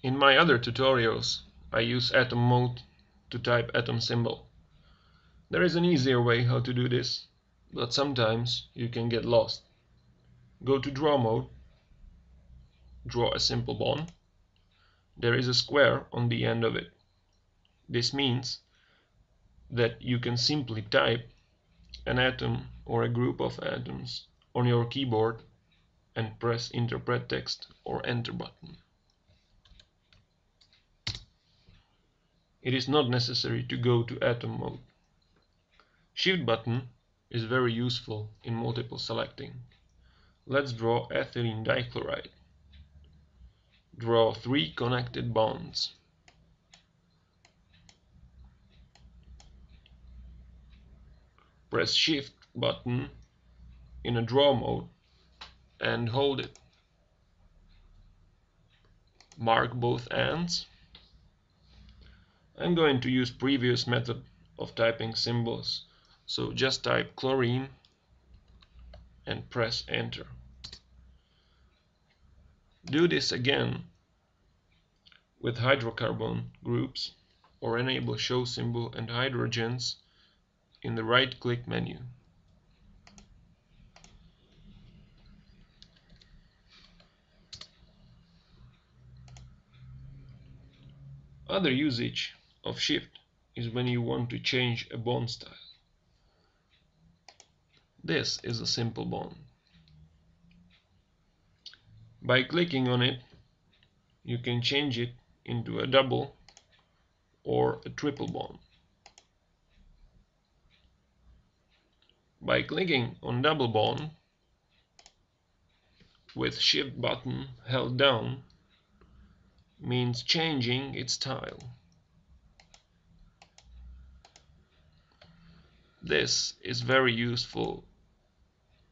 In my other tutorials I use atom mode to type atom symbol. There is an easier way how to do this, but sometimes you can get lost. Go to draw mode, draw a simple bond. There is a square on the end of it. This means that you can simply type an atom or a group of atoms on your keyboard and press interpret text or enter button. It is not necessary to go to atom mode. Shift button is very useful in multiple selecting. Let's draw ethylene dichloride. Draw three connected bonds. Press shift button in a draw mode and hold it. Mark both ends I'm going to use previous method of typing symbols. So just type chlorine and press enter. Do this again with hydrocarbon groups or enable show symbol and hydrogens in the right click menu. Other usage of shift is when you want to change a bond style. This is a simple bond. By clicking on it, you can change it into a double or a triple bond. By clicking on double bond with shift button held down means changing its style. This is very useful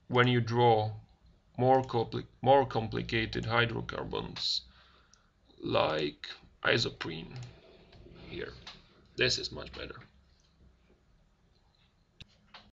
when you draw more, compli more complicated hydrocarbons like isoprene here. This is much better.